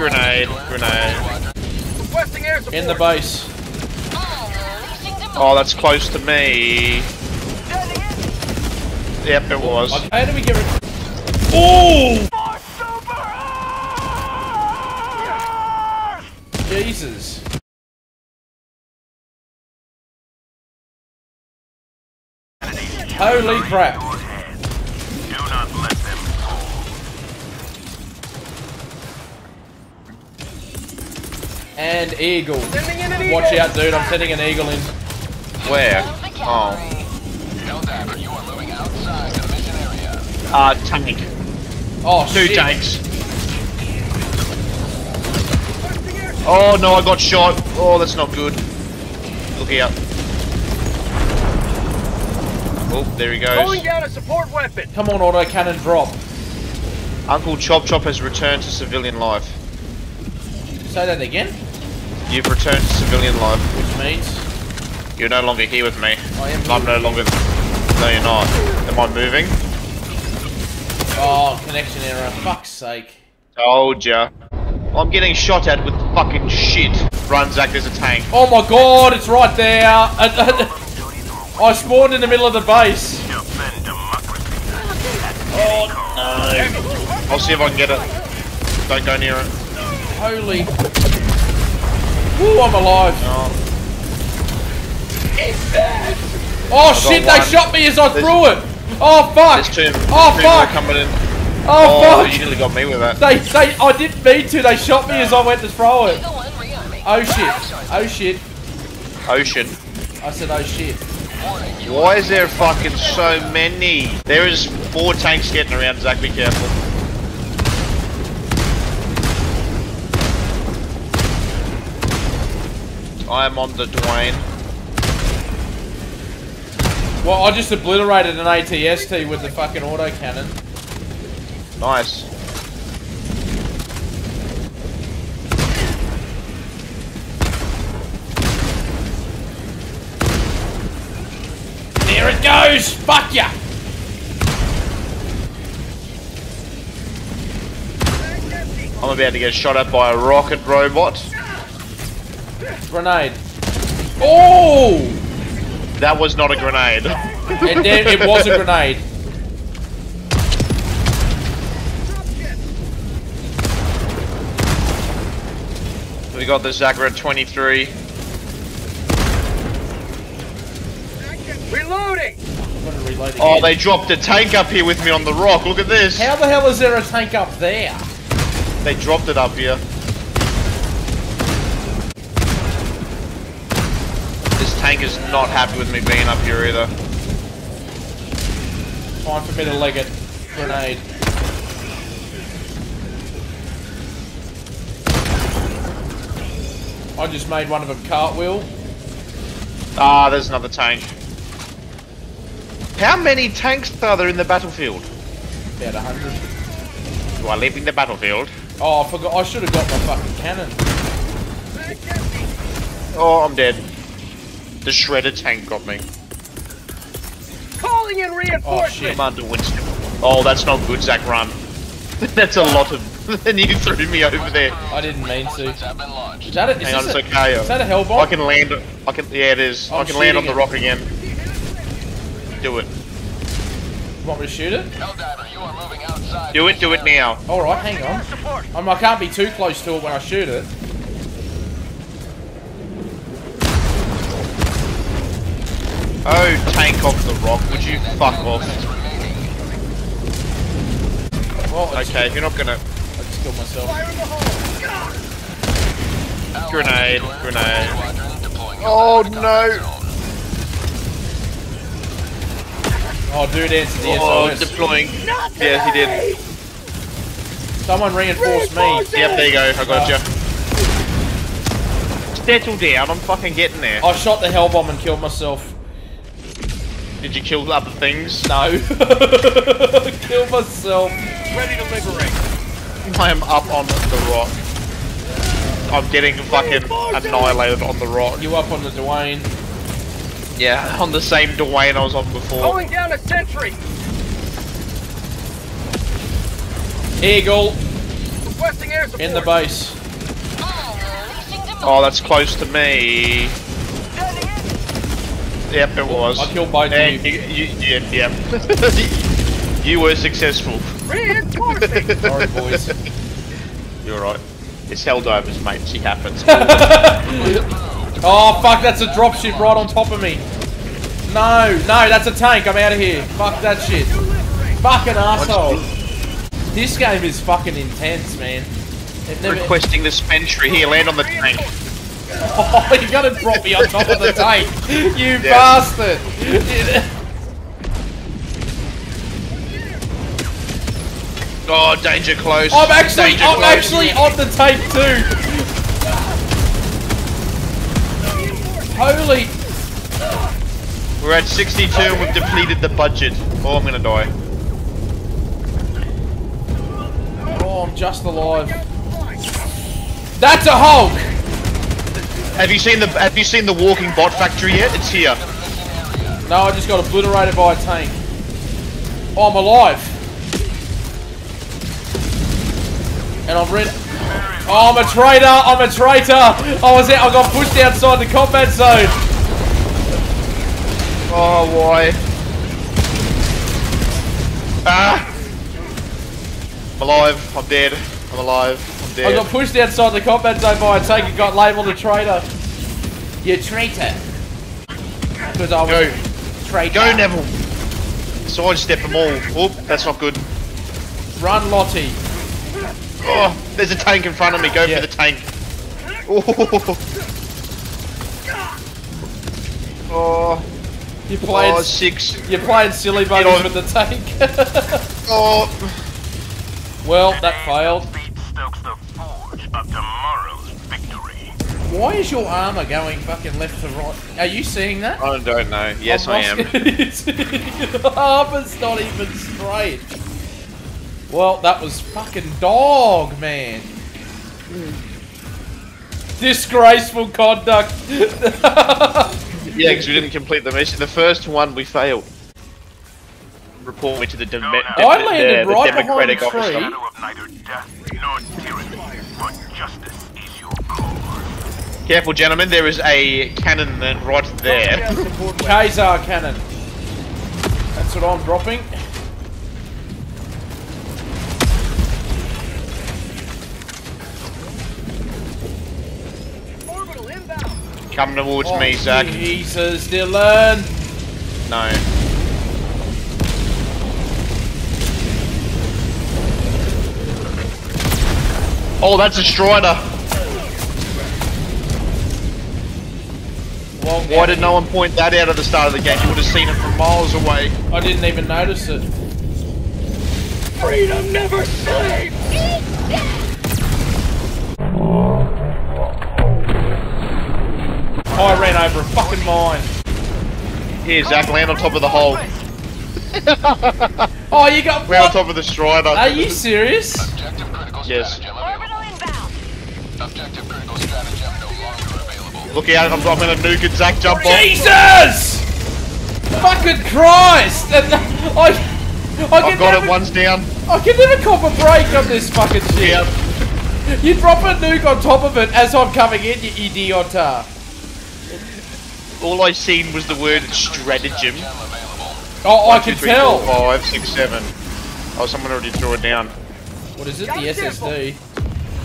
Grenade, grenade. Requesting air support. In the base. Oh, that's close to me. Yep, it was. How do we get rid Oh! Jesus. Holy crap. And eagle. Sending in an Watch out, dude. I'm sending an eagle in. Where? Oh. Helldiver, you are moving outside the mission area. Uh, tank. Oh, Two shit. tanks. Oh no, I got shot. Oh, that's not good. Look here. Oh, there he goes. Calling down a support weapon. Come on, auto cannon drop. Uncle Chop Chop has returned to civilian life. Say that again. You've returned to civilian life. Which means You're no longer here with me. I am. I'm no longer. No, you're not. Am I moving? Oh, connection error. Fuck's sake. Told ya. I'm getting shot at with fucking shit. Run, Zach, there's a tank. Oh my god, it's right there. Uh, uh, uh, I spawned in the middle of the base. Oh I'll see if I can get it. Don't go near it. Holy. Ooh, I'm alive. Oh shit, they one. shot me as I There's- threw it. Oh fuck. There's two, Oh two more fuck. coming in. Oh Oh, fuck. you nearly got me with that. They, they, I didn't mean to. They shot me as I went to throw it. Eagle one. Oh shit. Oh shit. Ocean. I said, oh shit. Why is there fucking so many? There is four tanks getting around, Zach, be careful. I am on the Dwayne. Well, I just obliterated an ATST with the fucking autocannon. Nice. There it goes! Fuck ya! I'm about to get shot at by a rocket robot. Grenade. Oh! That was not a grenade. It, did- it was a grenade. we got the Zagra 23. Reloading. I'm gonna reload oh, again. Oh, they dropped a tank up here with me on the rock. Look at this. How the hell is there a tank up there? They dropped it up here. Tank is not happy with me being up here either. Time for me to leg it. Grenade. I just made one of them cartwheel. Ah, there's another tank. How many tanks are there in the battlefield? About a hundred. You are leaving the battlefield. Oh, I forgot. I should have got my fucking cannon. Oh, I'm dead. The shredder tank got me. Calling in Oh reinforcements. shit. Commander Winston. Oh, that's not good, Zach. Run. that's a lot of. Then you threw me over there. I didn't mean to. Reinforcements have been launched. Is that a, is Hang on, it's a, okay. is that a hell I can land. I can. Yeah, it is. i I'm can land on shooting the it. rock again. Do it. You want me to shoot it? Helldiver, you are moving outside. Do it. Do it now. All right, hang on. Support. Um, I can't be too close to it when I shoot it. Oh, tank off the rock. Would you fuck off? Well, Okay, if you're not gonna. I just killed myself. Fire in the hole. Grenade, grenade. Oh, oh, no. Oh, dude answered the Oh, SOS. deploying. Yeah, he did. Someone reinforced me. Yep, there you go. I got you. Uh, Settle down. I'm fucking getting there. I shot the hell bomb and killed myself. Did you kill other things? No. killed myself. Ready to liberate. I am up on the rock. I'm getting fucking annihilated on the rock. You up on the Dwayne. Yeah, on the same Dwayne I was on before. Calling down a sentry. Eagle. Requesting air support. In the base. Oh, oh that's close to me. Yep, it was. I killed both of And you. you, you, yep, yep. you were successful. Sorry, boys. You're right. It's Helldivers, mate. She happens. Oh, fuck, that's a dropship right on top of me. No, no, that's a tank. I'm out of here. Fuck that shit. Fucking asshole. This game is fucking intense, man. It never- Requesting the sentry. Here, land on the tank. Oh, you gotta drop me on top of the tank. You Yeah. bastard. Oh, danger close. I'm actually, Danger I'm close. actually on the tank too. Holy. We're at 62 and we've depleted the budget. Oh, I'm gonna die. Oh, I'm just alive. That's a Hulk. Have you seen the Have you seen the walking bot factory yet? It's here. No, I just got obliterated by a tank. Oh, I'm alive. And I'm ready. Oh, I'm a traitor. I'm a traitor. I was out. I got pushed outside the combat zone. Oh, why? Ah! I'm alive. I'm dead. I'm alive. I'm I got pushed outside the combat zone by a tank and got labelled a traitor. You traitor. Because I was Go. a traitor. Go, Neville. Sidestep them all. Oop, that's not good. Run, Lottie. Oh, there's a tank in front of me. Go Yeah. for the tank. Oh. Oh, You're playing, oh, six. you're playing silly on. buddies with the tank. Oh, well, that failed. Speed stokes the forge of tomorrow's victory. Why is your armor going fucking left to right? Are you seeing that? I don't know. Yes, I am. Your armor's not even straight. Well, that was fucking dog, man. Disgraceful conduct. Yeah, because we didn't complete the mission. The first one we failed. Report me to the, dem- I de- landed the, the right Democratic behind the officer. tree. Shadow of neither death nor tyranny, but justice is your cause. Careful, gentlemen. There is a cannon then right there. Air. Quasar cannon. That's what I'm dropping. Orbital inbound. Come towards Oh, me, Zach. Jesus, Dylan. No. Oh, that's a Strider. Well, Why did no one point that out at the start of the game? You would have seen it from miles away. I didn't even notice it. Freedom never sleeps. I ran over a fucking mine. Here, Zach, land on top of the hole. Oh, you got We're on top of the Strider. Are you serious? Yes. stratagem Orbital available. inbound. Objective critical stratagem no longer available. Look out, I'm, I'm gonna nuke it, Zach, jump off. Jesus! Fucking Christ! And I, I I've got never, it, one's down. I can never cop a break on this fucking shit. Yeah. You drop a nuke on top of it as I'm coming in, you idiot. All I seen was the word stratagem. Oh, I One, two, can three, tell. four, five, six, seven. Oh, someone already threw it down. What is it? The SSD.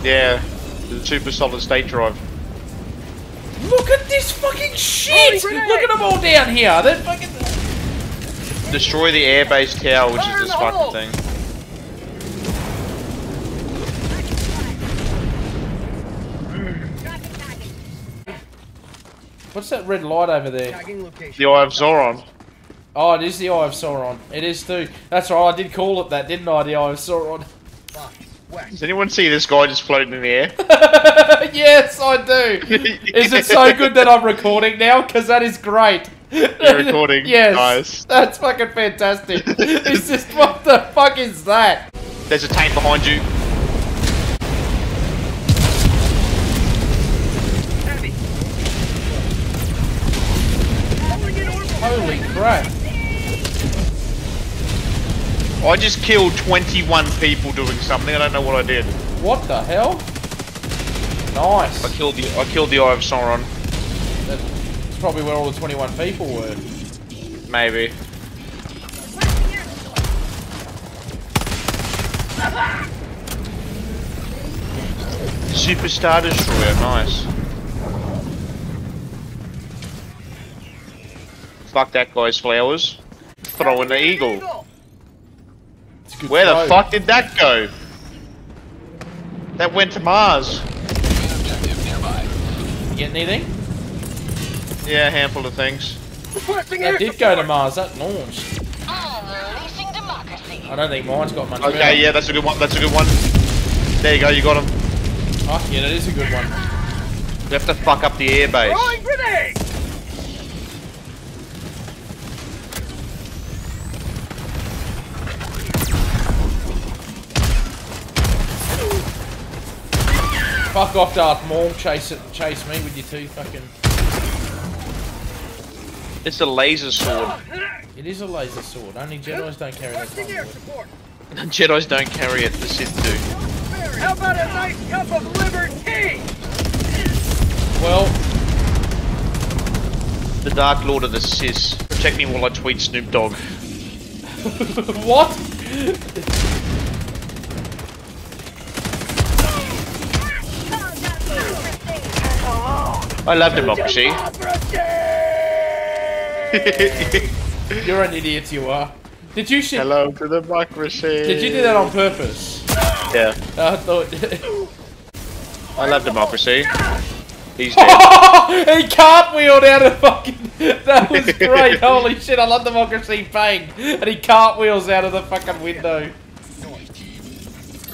Yeah, the super solid state drive. Look at this fucking shit! Look at them all down here. They're fucking. Destroy the airbase tower, which is this Fire in the fucking hole. thing. What's that red light over there? The Eye of Sauron. Oh, it is the Eye of Sauron. It is too. That's right. I did call it that, didn't I? The Eye of Sauron. Five. Does anyone see this guy just floating in the air? yes, I do. Is it so good that I'm recording now? Because that is great. You're recording? yes. Nice. That's fucking fantastic. it's just what the fuck is that? There's a tank behind you. Heavy. Calling in orbital. Holy crap. I just killed 21 people doing something. I don't know what I did. What the hell? Nice. I killed the I killed the Eye of Sauron. That's probably where all the 21 people were. Maybe. Superstar Destroyer, nice. Fuck that guy's flowers. Throwing the eagle. It's a good Where the fuck did that go? That went to Mars. Objective nearby. You get anything? Yeah, a handful of things. Requesting That did go to Mars. That launched. I don't think mine's got much. Okay, better. yeah, that's a good one. That's a good one. There you go, you got him. Oh, yeah, that is a good one. We have to fuck up the airbase. Throwing grenade! Fuck off, Darth Maul. Chase it. Chase me with your two fucking. It's a laser sword. It is a laser sword. Only Jedi's don't carry that Requesting kind air of sword. support. Jedi's don't carry it, the Sith do. How about a nice cup of liver tea? Well, The Dark Lord of the Sith. Protect me while I tweet Snoop Dogg. what? I love democracy. You're an idiot, you are. Did you shit? Hello to the democracy. Did you do that on purpose? Yeah, I thought. I love democracy. He's dead. he cartwheeled out of fucking. That was great. Holy shit! I love democracy. Bang! And he cartwheels out of the fucking window.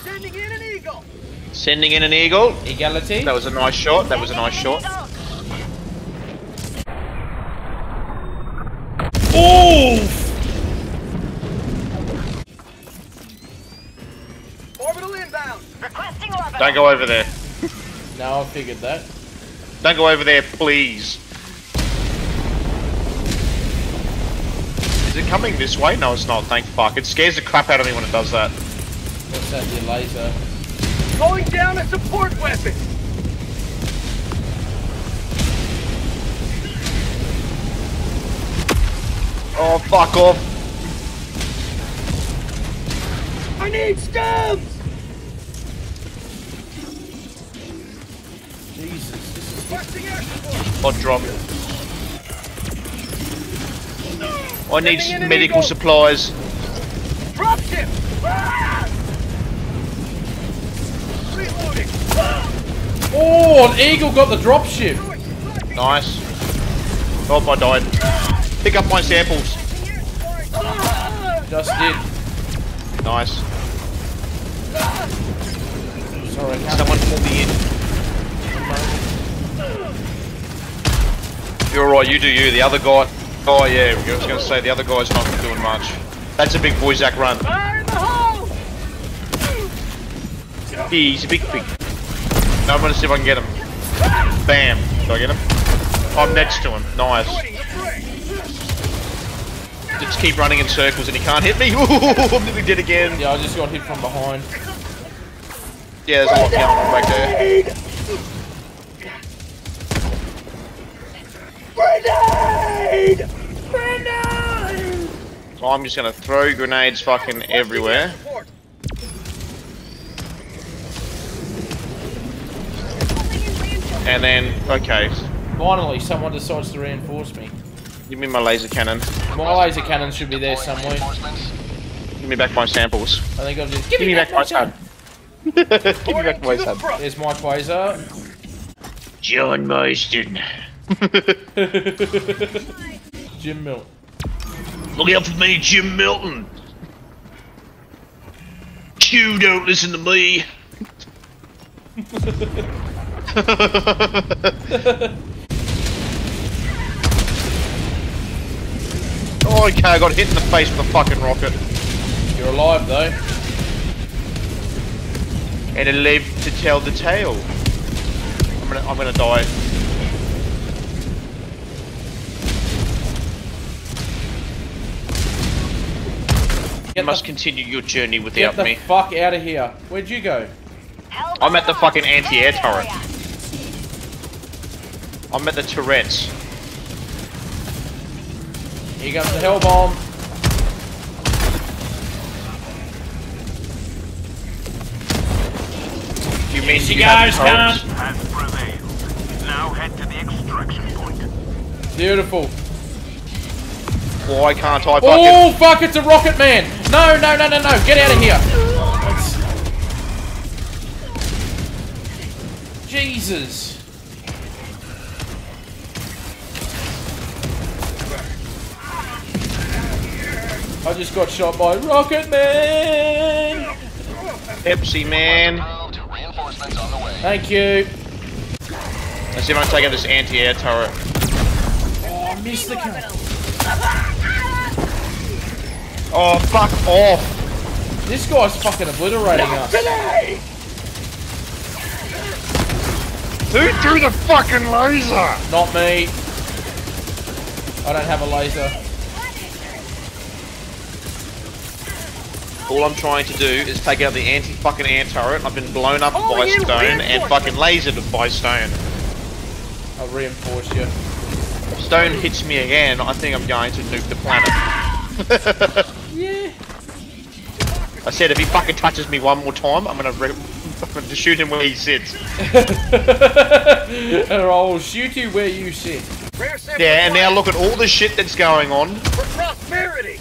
Sending in an eagle. Sending in an eagle. Equality. That was a nice shot. That was a nice shot. Don't go over there. No, I figured that. Don't go over there, please. Is it coming this way? No, it's not. Thank fuck. It scares the crap out of me when it does that. What's that? Your laser. Calling down a support weapon. Oh, fuck off. I need stabs. This is Requesting air support. Hot drop. I need some medical supplies. Dropship. Ah! Reloading. Oh, an eagle got the dropship. Nice. Oh, I died. Pick up my samples. Just did. Nice. Sorry, Someone pull me in. You're right, you do you. The other guy. Oh, yeah, I was going to say the other guy's not doing much. That's a big boy, Zach, run. Fire in the hole. He's a big pig. Now I'm going to see if I can get him. Bam. Do I get him? I'm next to him. Nice. Just keep running in circles and he can't hit me. Ooh, I'm nearly dead again. Yeah, I just got hit from behind. Yeah, there's a lot going on back there. Grenade! Grenade! So I'm just going to throw grenades fucking everywhere. And then, okay, Finally, someone decides to reinforce me. give me my laser cannon. My laser cannon should be there somewhere. Give me back my samples. I think I'll just Give me back my gun. Give me back my To the gun. front. There's my quasar. John Marston. Jim Milton. Look out for me, Jim Milton. Q, don't listen to me. oh, okay, I got hit in the face with a fucking rocket. You're alive though. And it lived to tell the tale. I'm gonna, I'm gonna die. You Get must the, continue your journey without me. get without the me. fuck out of here. Where'd you go? I'm at the fucking anti-air turret. I'm at the turrets. Here comes the hell bomb. You mean she you have goes, turrets? cunt. Has prevailed. Now head to the extraction point. Beautiful. Why can't I oh, fucking... Oh fuck! It's a rocket man. No, no, no, no, no! Get out of here. Jesus. I just got shot by Rocket Man. Pepsi Man. Approved. Reinforcements on the way. Thank you. Let's see if I can take out this anti-air turret. Oh, I missed the. Oh, fuck off. This guy's fucking obliterating us. Who threw the fucking laser? Not me. I don't have a laser. All I'm trying to do is take out the anti-fucking air turret. I've been blown up Oh, by you stone and fucking lasered by stone. I'll reinforce you. If stone hits me again, I think I'm going to nuke the planet. Yeah. I said if he fucking touches me one more time, I'm gonna, re- I'm gonna shoot him where he sits. and I'll shoot you where you sit. Yeah, and now look at all the shit that's going on. for prosperity.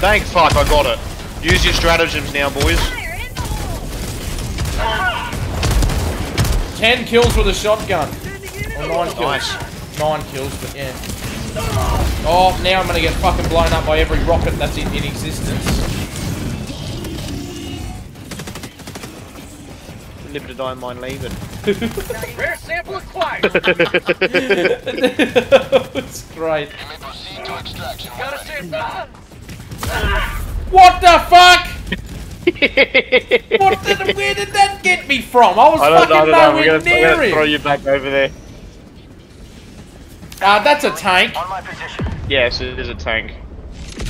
Thank fuck, I got it. Use your stratagems now, boys. Ten kills with a shotgun. Or nine kills. Nice. Nine kills, but yeah. Oh, now I'm gonna get fucking blown up by every rocket that's in, in existence. Limited iron mine leaving. Rare sample acquired. it's great. You may proceed to extraction. Gotta say something. What the fuck? what did, where did that get me from? I was fucking nowhere near it. I'm gonna throw you back over there. Ah, that's a tank. On my position. Yes, it is a tank.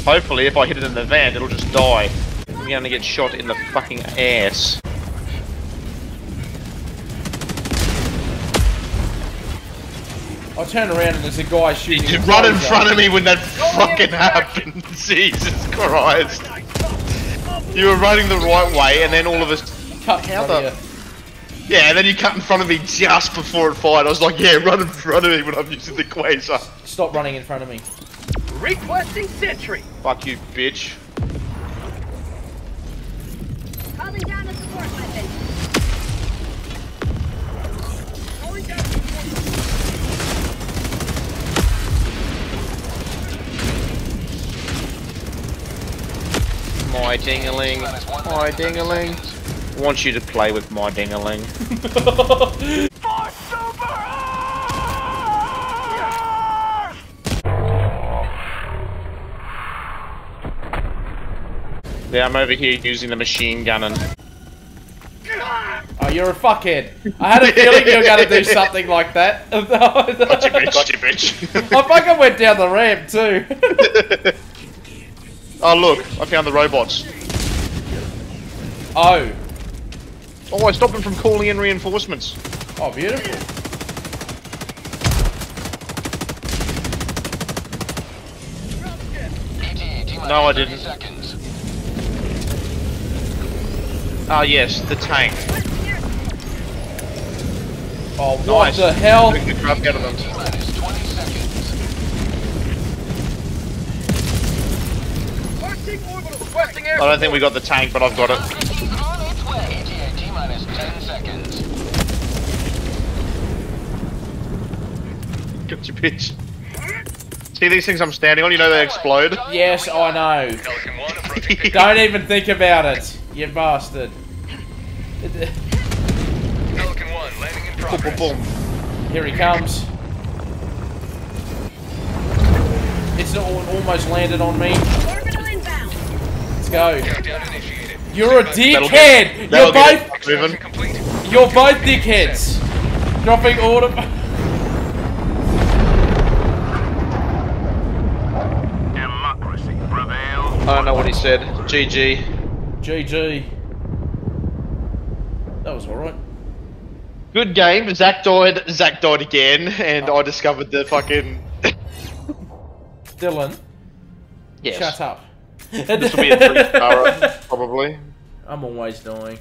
Hopefully, if I hit it in the van, it'll just die. I'm gonna get shot in the fucking ass. I turn around and there's a guy shooting. You a run in front of me when that fucking happened. Jesus Christ. You were running the right way, and then all of us. Cut in How the- of Yeah, and then you cut in front of me just before it fired. I was like, yeah, run in front of me when I'm using the quasar. you. Stop running in front of me. Requesting sentry. Fuck you, bitch. Calling down a support weapon. Calling down support. My dingaling. My dingaling. Want you to play with my dingaling. Yeah, I'm over here using the machine gun and Oh, you're a fuckhead. I had a feeling you were gonna do something like that. Gotcha, bitch. Gotcha, bitch. I fucking went down the ramp too. oh, look. I found the robots. oh. Oh, I stopped them from calling in reinforcements. Oh, beautiful. No, I didn't. Seconds. Ah, yes, the tank. Oh, what Nice. the hell? Took the crap out of them. T-minus 20 seconds. Requesting orbital. Requesting air. I don't think we got the tank, but I've got it. It's on its way. ETA T-minus 10 seconds. Gotcha, bitch. See these things I'm standing on? You know they explode? Yes, I know. Pelican 1 approaching Don't even think about it, you bastard. Pelican 1 landing in Boom, boom, boom. Here he comes. It's almost landed on me. Let's go. You're a dickhead. You're both. it moving. Complete. You're both dickheads. Dropping order. I don't know what he said. GG. GG. That was alright. Good game. Zach died. Zach died again, and oh. I discovered the fucking. Dylan, Yes. shut up. This will be a three star, probably. I'm always dying.